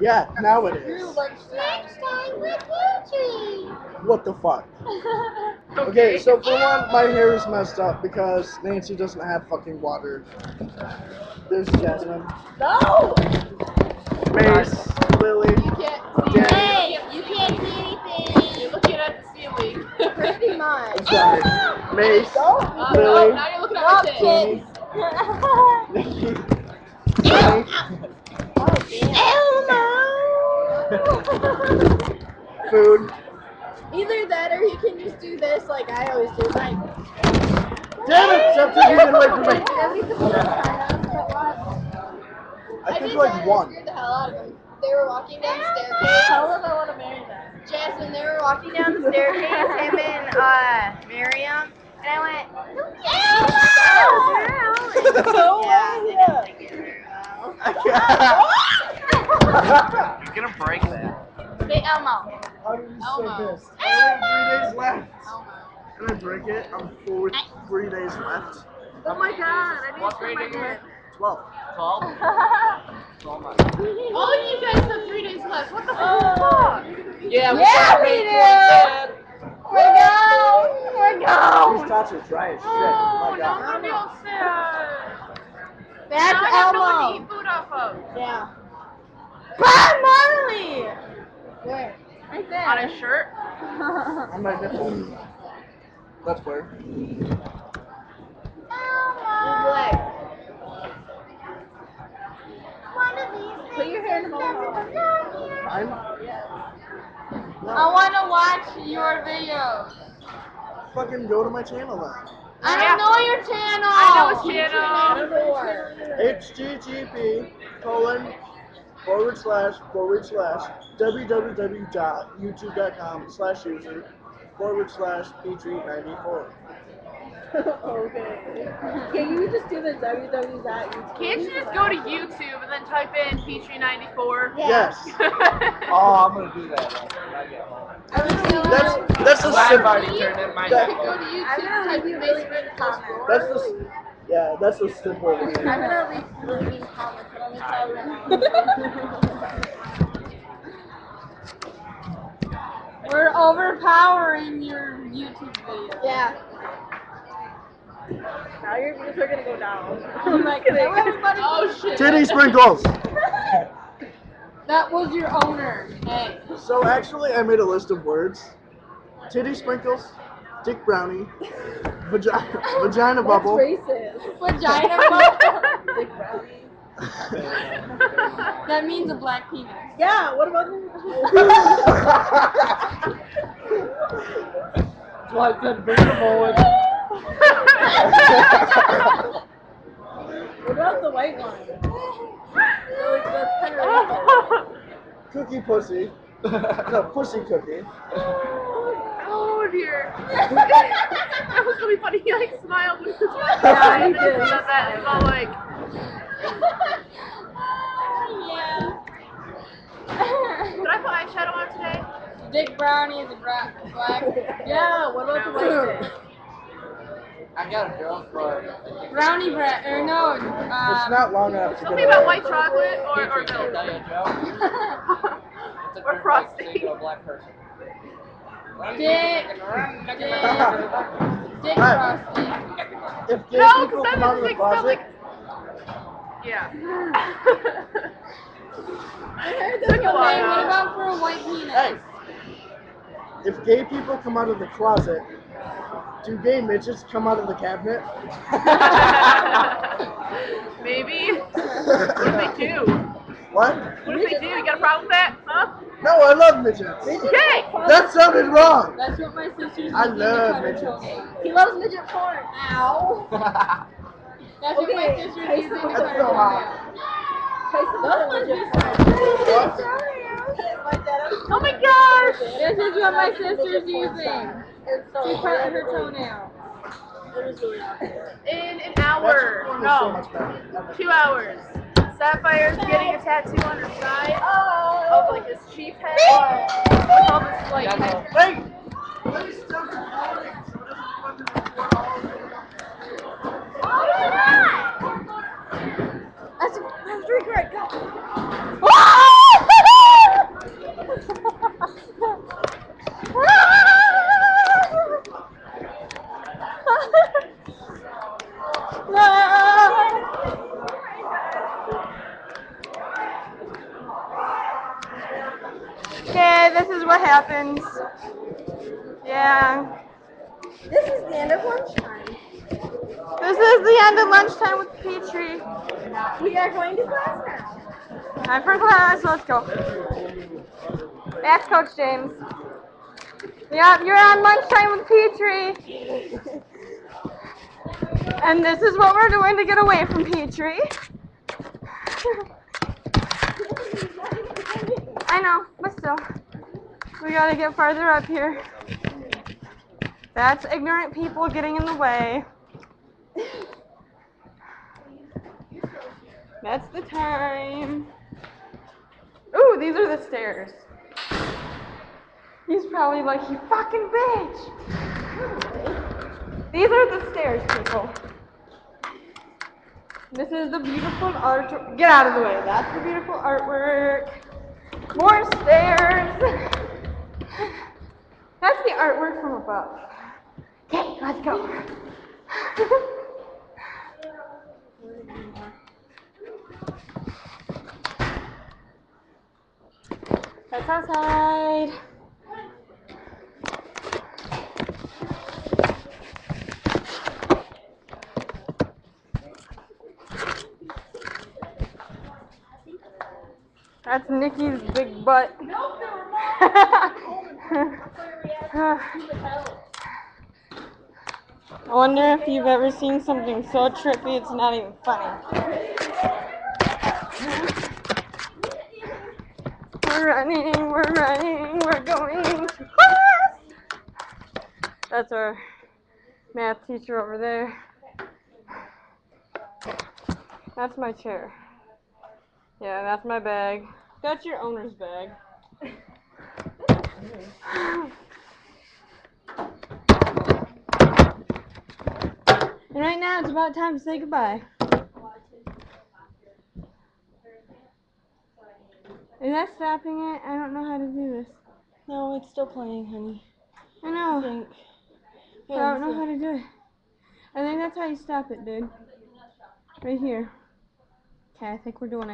Yeah, now it Through is. lunchtime. Lunchtime with Gucci. What the fuck? Okay, so for one, my hair is messed up because Nancy doesn't have fucking water. There's Jasmine. No! Mace, Lily. You can't see Yeah. Hey, you can't see anything. You're looking at the ceiling. Pretty much. I'm sorry. Mace, Uh, no, Lily, now you're looking at my tits. food. Either that or you can just do this like I always do. Like, Damn it, something you can wait for me. at least the first time, but what? I think did like that and it one. scared the hell out of them. They were walking down the staircase. Tell them I want to marry them. Jasmine, they were walking down the staircase, him and uh, Miriam. And I went, Oh, yeah, they didn't like it very gonna break that. Say Elmo. I'm so Elmo. pissed. I have three days left. Elmo. Can I break it? I'm four with three days left. Oh my god, I need to grade my are you in? head. Twelve. 12? 12 months. All of you guys have three days left. What the oh. fuck? Yeah, we Yeah, we do. We're go. We're These go. tots are dry as shit. Oh, my now god. I'm real sad. That's now I have no one to eat food off of. Yeah. Bob Marley. Where? Right there. On his shirt. On my nipple. That's where. Black. Put your hair in the mohawk. I'm. I want to watch your videos. Fucking go to my channel then. I don't know your channel. I know his channel. http colon forward slash forward slash www.youtube.com slash user forward slash p394. okay. Can you just do the www dot YouTube? Can't you just go to YouTube and then type in P394? Yes. Oh, I'm gonna do that. when I get home. That's that's a I've simple. already turned in my That- Go to I'm YouTube, gonna type leave you in really Facebook. good comments. That's the s- yeah. That's a simple. I'm gonna leave really comments, let me tell you right We're overpowering your YouTube video. Yeah. Now your views are gonna go down. I'm like, everybody. Oh shit. Titty sprinkles. That was your owner. Hey. So actually, I made a list of words: titty sprinkles, dick brownie, vagina, vagina That's bubble. racist. Vagina bubble. Dick brownie. That means a black penis. Yeah, what about That's why I said bring the What about the white one? Like, that's kind of. Cookie pussy. No, pussy cookie. Oh dear. that was really funny. He like smiled when he was Yeah, he did. he said that. It was all like, yeah. did I put eyeshadow on today? Dick Brownie is a black. Yeah, what about the white one? I got a joke, but Brownie bread. Or no. It's Um, not long enough to Tell me about white chocolate or, or Can tell you milk. a joke? Or frosting. like to a black person. Dick. Dick. Dick Right. frosty. If gay No, people because come that out of was the like so closet, like. Yeah. I heard Took a that while. Hey, what about for a white penis? hey, if gay people come out of the closet, do gay midgets come out of the cabinet? Maybe. What if they do? What? What if they do? You got a problem with that? Huh? No, I love midgets. Okay. That sounded wrong. That's what my sister's I using to love cut her midgets. toenails. He loves midget porn. Ow. That's what my Okay, sister's Tyson using to was cut That's her so hot. toenails. Tyson Those loves midget fun. porn. What? Sorry, I can't like that. I'm Oh my gosh. This is what my sister's using It's so to cut her toenails. It was really awkward. In an That hour. porn is so No. much better. Two hours. Sapphire's getting a tattoo on her side Oh. of like his chief head. With all this like Yeah, head. Wait! Please still recording, so it doesn't run to record all of it. That's that's really great. Go. Ah! what happens. Yeah. This is the end of lunchtime. This is the end of lunchtime with Petrey. We are going to class now. Time for class. Let's go. That's Coach James. Yep, you're on lunchtime with Petrey. And this is what we're doing to get away from Petrey. I know, but still. We gotta get farther up here. That's ignorant people getting in the way. That's the time. Ooh, these are the stairs. He's probably like, you fucking bitch. These are the stairs, people. This is the beautiful art. Get out of the way. That's the beautiful artwork. More stairs. Artwork from above. Okay, let's go. That's outside. That's Niki's big butt. I wonder if you've ever seen something so trippy it's not even funny. We're running, we're running, we're going to class. That's our math teacher over there. That's my chair. Yeah, that's my bag. That's your owner's bag. And right now it's about time to say goodbye. Is that stopping it? I don't know how to do this. No, it's still playing, honey. I know. I think. but I don't know how to do it. I think that's how you stop it, dude. Right here. Okay, I think we're doing it.